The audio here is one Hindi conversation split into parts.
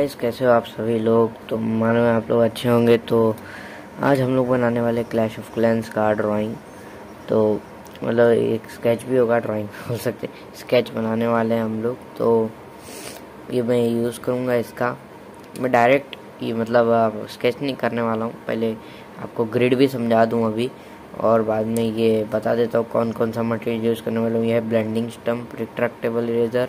गाइस कैसे हो आप सभी लोग? तो मानो आप लोग अच्छे होंगे तो आज हम लोग बनाने वाले क्लैश ऑफ़ क्लैंस का ड्राइंग तो मतलब एक स्केच भी होगा ड्राइंग हो सकते स्केच बनाने वाले हैं हम लोग तो ये मैं यूज़ करूँगा इसका। मैं डायरेक्ट ये मतलब स्केच नहीं करने वाला हूँ। पहले आपको ग्रिड भी समझा दूँ अभी, और बाद में ये बता देता हूँ कौन कौन सा मटेरियल यूज़ करने वाला हूँ। यह है ब्लेंडिंग स्टम्प रिट्रैक्टेबल इरेज़र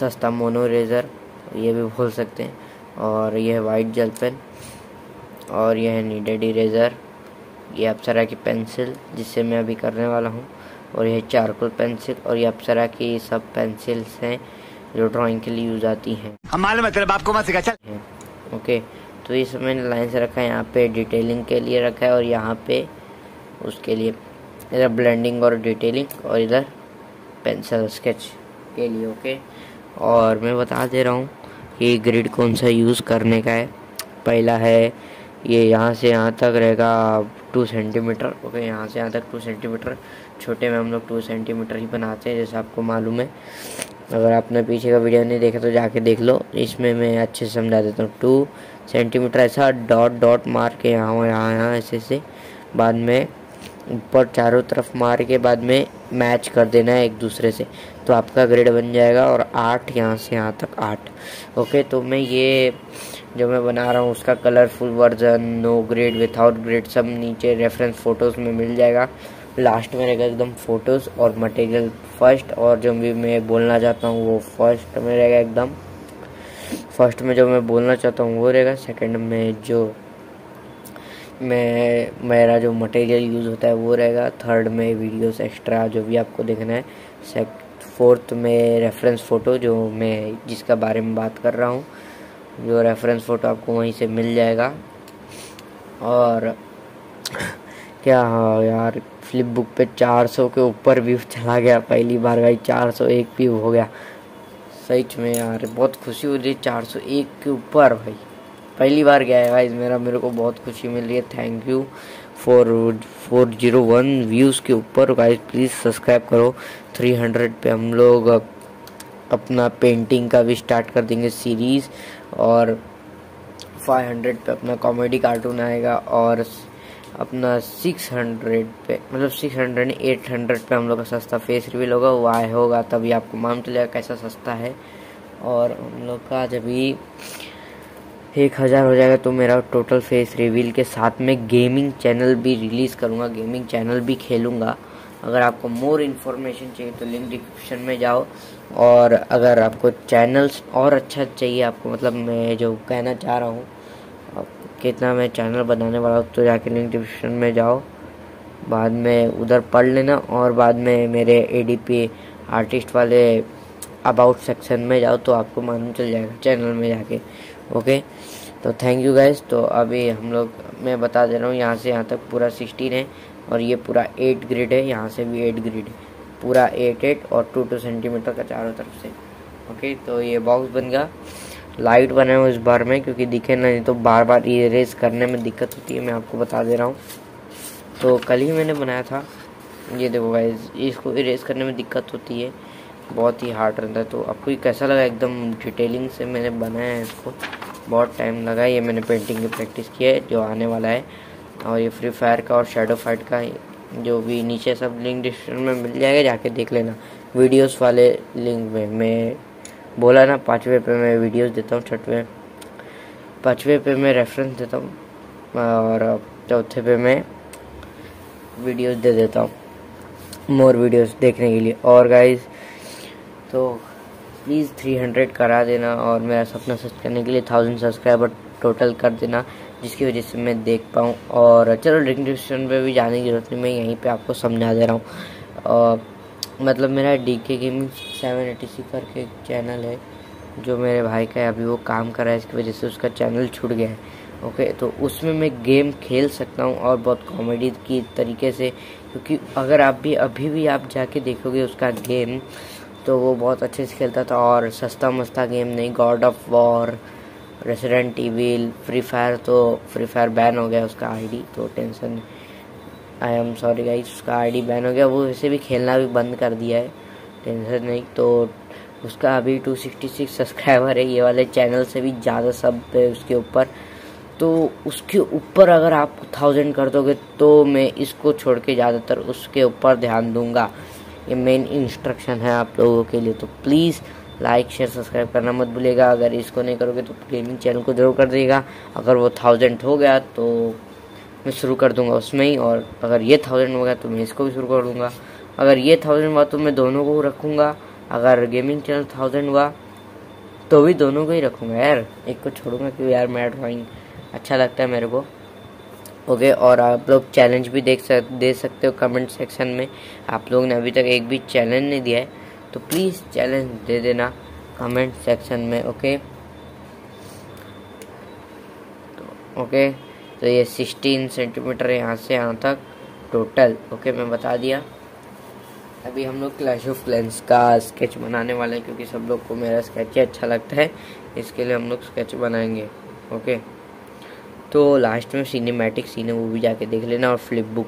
सस्ता मोनो इरेज़र ये भी भूल सकते हैं। और यह है वाइट जेल पेन और यह है नीडेड इरेज़र ये अप्सरा की पेंसिल जिससे मैं अभी करने वाला हूँ। और यह चारकोल पेंसिल और ये अप्सरा की सब पेंसिल्स हैं जो ड्राइंग के लिए यूज़ आती हैं। हम मालूम है तेरे बाप को मत सिखा चल। ओके तो ये सब मैंने लाइन से रखा है। यहाँ पे डिटेलिंग के लिए रखा है और यहाँ पे उसके लिए इधर ब्लेंडिंग और डिटेलिंग और इधर पेंसिल स्केच के लिए ओके। और मैं बता दे रहा हूँ कि ग्रिड कौन सा यूज़ करने का है। पहला है, ये यहाँ से यहाँ तक रहेगा टू सेंटीमीटर ओके यहाँ से यहाँ तक टू सेंटीमीटर छोटे में हम लोग टू सेंटीमीटर ही बनाते हैं, जैसे आपको मालूम है। अगर आपने पीछे का वीडियो नहीं देखा तो जाके देख लो। इसमें मैं अच्छे से समझा देता हूँ। टू सेंटीमीटर ऐसा डॉट डॉट मार के यहाँ यहाँ यहाँ ऐसे ऐसे बाद में ऊपर चारों तरफ़ मार के बाद में मैच कर देना है एक दूसरे से। तो आपका ग्रेड बन जाएगा और आठ यहाँ से यहाँ तक आठ। ओके तो मैं ये जो मैं बना रहा हूँ उसका colourful version no grade without grade सब नीचे रेफरेंस फ़ोटोज़ में मिल जाएगा। लास्ट में रहेगा एकदम फ़ोटोज़ और मटेरियल फ़र्स्ट और जो भी मैं बोलना चाहता हूँ वो फ़र्स्ट में रहेगा एकदम। फ़र्स्ट में जो मैं बोलना चाहता हूँ वो रहेगा। सेकंड में जो में, मेरा जो मटेरियल यूज़ होता है वो रहेगा थर्ड में वीडियोस एक्स्ट्रा जो भी आपको देखना है। सेक फोर्थ में रेफरेंस फ़ोटो जो मैं, जिसका बारे में बात कर रहा हूँ। जो रेफरेंस फ़ोटो आपको वहीं से मिल जाएगा। और क्या हाँ यार फ्लिप बुक पे 400 के ऊपर व्यू चला गया। पहली बार भाई 401 व्यू हो गया। सच में यार, बहुत खुशी हो रही है 401 के ऊपर भाई। पहली बार गया है भाई, मेरा, मेरे को बहुत खुशी मिल रही है thank you four four zero one views के ऊपर। गाइज़ प्लीज़ सब्सक्राइब करो। थ्री हंड्रेड पे हम लोग अपना पेंटिंग का भी स्टार्ट कर देंगे सीरीज़ और फाइव हंड्रेड पे अपना कॉमेडी कार्टून आएगा और अपना सिक्स हंड्रेड पे मतलब सिक्स हंड्रेड एट हंड्रेड पे हम लोग का सस्ता फेस रिवील होगा। वो आए होगा तभी आपको मालूम चलेगा कैसा सस्ता है। और हम लोग का जब भी एक हज़ार हो जाएगा तो मेरा टोटल फेस रिवील के साथ में गेमिंग चैनल भी रिलीज़ करूँगा गेमिंग चैनल भी खेलूँगा। अगर आपको मोर इन्फॉर्मेशन चाहिए तो लिंक डिस्क्रिप्शन में जाओ। और अगर आपको चैनल्स और अच्छा चाहिए, आपको मतलब मैं जो कहना चाह रहा हूँ कितना मैं चैनल बनाने वाला हूँ तो जाके लिंक डिस्क्रिप्शन में जाओ। बाद में उधर पढ़ लेना और बाद में मेरे एडीपी आर्टिस्ट वाले अबाउट सेक्शन में जाओ तो आपको मालूम चल जाएगा चैनल में जाके ओके तो थैंक यू गाइज़ तो अभी हम लोग, मैं बता दे रहा हूँ, यहाँ से यहाँ तक पूरा सिक्सटीन है और ये पूरा एट ग्रिड है, यहाँ से भी एट ग्रिड है। पूरा एट एट और टू टू सेंटीमीटर का चारों तरफ़ से ओके तो ये बॉक्स बन गया। लाइट बना है इस बार में, क्योंकि दिखे ना, नहीं तो बार बार इरेज करने में दिक्कत होती है, मैं आपको बता दे रहा हूँ। तो कल ही मैंने बनाया था। ये देखो गाइज़ इसको इरेज करने में दिक्कत होती है। बहुत ही हार्ड रहता है। तो आपको ये कैसा लगा? एकदम डिटेलिंग से मैंने बनाया है इसको। बहुत टाइम लगा ये मैंने पेंटिंग की प्रैक्टिस की है, जो आने वाला है। और ये फ्री फायर का और शेडो फाइट का जो भी नीचे सब लिंक डिस्क्रिप्शन में मिल जाएगा, जाके देख लेना। वीडियोस वाले लिंक में। मैं बोला ना, पाँचवें पे मैं वीडियोस देता हूँ, छठवें। पाँचवें पे मैं रेफरेंस देता हूँ, और चौथे पे मैं वीडियोस दे देता हूँ। मोर वीडियोस देखने के लिए। और गाइज़ तो प्लीज़ थ्री हंड्रेड करा देना और मेरा सपना सच करने के लिए थाउज़ेंड सब्सक्राइबर टोटल कर देना, जिसकी वजह से मैं देख पाऊँ। और चलो डिस्क्रिप्शन पे भी जाने की ज़रूरत नहीं, मैं यहीं पे आपको समझा दे रहा हूँ। और मतलब मेरा डी के गेमिंग सेवन एटी सी करके एक चैनल है, जो मेरे भाई का है अभी वो काम कर रहा है, इसकी वजह से उसका चैनल छूट गया है। ओके तो उसमें मैं गेम खेल सकता हूँ और बहुत कॉमेडी की तरीके से, क्योंकि अगर आप भी, अभी भी आप जाके देखोगे उसका गेम तो वो बहुत अच्छे से खेलता था और सस्ता मस्ता गेम नहीं। God of War Resident Evil Free Fire तो फ्री फायर बैन हो गया उसका आईडी तो tension I am sorry guys उसका आईडी बैन हो गया। वो वैसे भी खेलना भी बंद कर दिया है टेंशन नहीं। तो उसका अभी 266 सब्सक्राइबर है, ये वाले चैनल से भी ज़्यादा सब है उसके ऊपर। तो उसके ऊपर अगर आप थाउज़ेंड कर दोगे तो मैं इसको छोड़ के ज़्यादातर उसके ऊपर ध्यान दूँगा। ये मेन इंस्ट्रक्शन है आप लोगों के लिए तो प्लीज़ लाइक शेयर सब्सक्राइब करना मत भूलिएगा। अगर इसको नहीं करोगे तो गेमिंग चैनल को ज़रूर कर दीजिएगा। अगर वो थाउज़ेंड हो गया तो मैं शुरू कर दूँगा उसमें ही, और अगर ये थाउज़ेंड हो गया तो मैं इसको भी शुरू कर दूँगा। अगर ये थाउज़ेंड हुआ तो मैं दोनों को रखूँगा। अगर गेमिंग चैनल थाउज़ेंड हुआ तो भी दोनों को ही रखूँगा। यार, एक को छोड़ूँगा क्योंकि यार मैं ड्राइंग अच्छा लगता है मेरे को। ओके, और आप लोग चैलेंज भी देख सक, दे सकते हो कमेंट सेक्शन में। आप लोग ने अभी तक एक भी चैलेंज नहीं दिया है तो प्लीज़ चैलेंज दे देना कमेंट सेक्शन में, ओके? तो ओके? तो ये 16 सेंटीमीटर यहाँ से यहाँ तक टोटल ओके? मैं बता दिया। अभी हम लोग क्लैश ऑफ़ क्लैंस का स्केच बनाने वाले हैं, क्योंकि सब लोग को मेरा स्केच ही अच्छा लगता है। इसके लिए हम लोग स्केच बनाएँगे, ओके? तो लास्ट में सिनेमैटिक सीन है, वो भी जाके देख लेना और फ्लिप बुक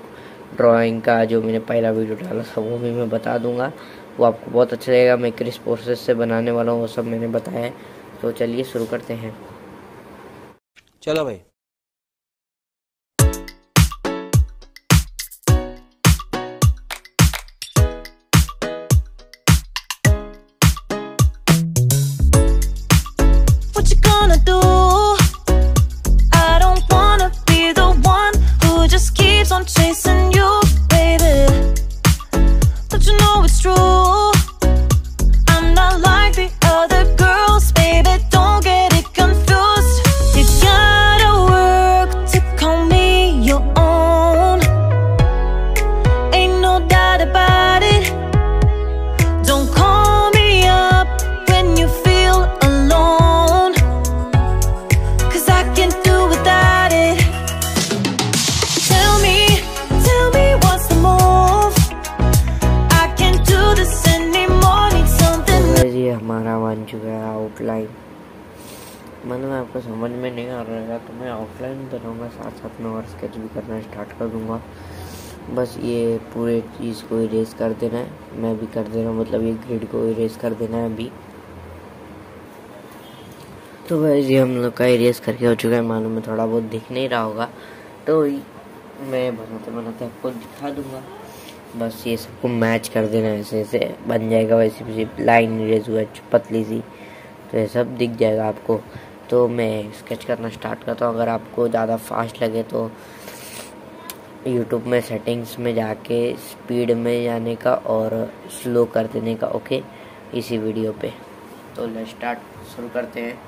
ड्राइंग का जो मैंने पहला वीडियो डाला था, वो भी मैं बता दूँगा। वो आपको बहुत अच्छा लगेगा, मैं क्रिस प्रोसेस से बनाने वाला हूँ, वो सब मैंने बताया है। तो चलिए शुरू करते हैं। चलो भाई। मतलब आपको समझ में नहीं आ रहा है तो मैं आउटलाइन बनाऊँगा साथ साथ में और स्केच भी करना स्टार्ट कर दूँगा। बस ये पूरे चीज़ को इरेज कर देना है, मैं भी कर दे रहा हूँ मतलब ये ग्रिड को इरेज कर देना है अभी। तो ये हम लोग का इरेज करके हो चुका है, मालूम है थोड़ा बहुत दिख नहीं रहा होगा। तो मैं बनाते बनाते आपको दिखा दूँगा। बस ये सबको मैच कर देना ऐसे ऐसे बन जाएगा, वैसे भी लाइन इरेज हुआ है, पतली सी तो ये सब दिख जाएगा आपको। तो मैं स्केच करना स्टार्ट करता हूँ। अगर आपको ज़्यादा फास्ट लगे तो यूट्यूब में सेटिंग्स में जाके स्पीड में जाने का और स्लो कर देने का ओके इसी वीडियो पे। तो लेट्स स्टार्ट शुरू करते हैं।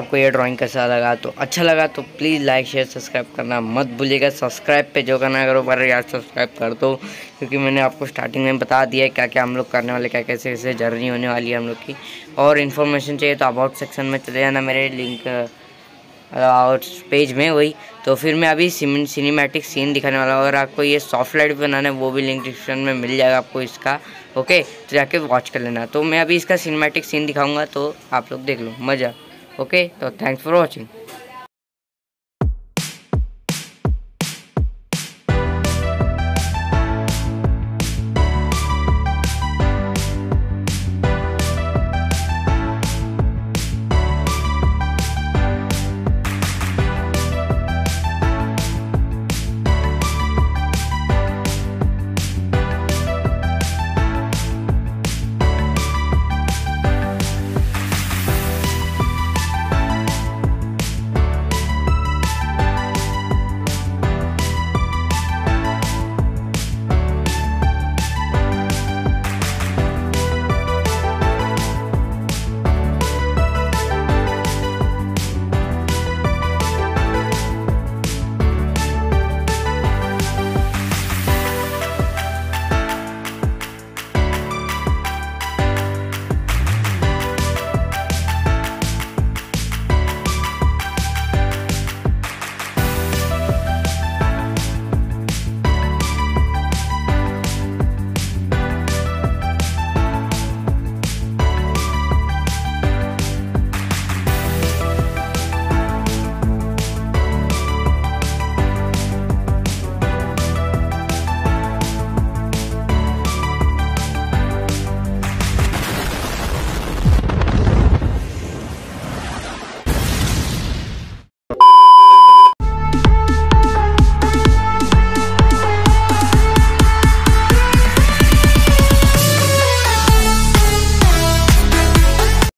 आपको ये ड्राइंग कैसा लगा? तो अच्छा लगा तो प्लीज़ लाइक शेयर सब्सक्राइब करना मत भूलिएगा। सब्सक्राइब पे जो करना करो पर यार सब्सक्राइब कर दो। क्योंकि मैंने आपको स्टार्टिंग में बता दिया है क्या क्या हम लोग करने वाले क्या कैसे कैसे जर्नी होने वाली है हम लोग की। और इन्फॉर्मेशन चाहिए तो अबाउट सेक्शन में चले जाना मेरे लिंक और पेज में वही। तो फिर मैं अभी सिनेमैटिक सीन दिखाने वाला हूँ। अगर आपको ये सॉफ्ट लाइट बनाना है, वो भी लिंक डिस्क्रिप्शन में मिल जाएगा आपको इसका। ओके तो जाके वॉच कर लेना। तो मैं अभी इसका सिनेमैटिक सीन दिखाऊँगा तो आप लोग देख लो। मज़ा। ओके तो थैंक्स फॉर वॉचिंग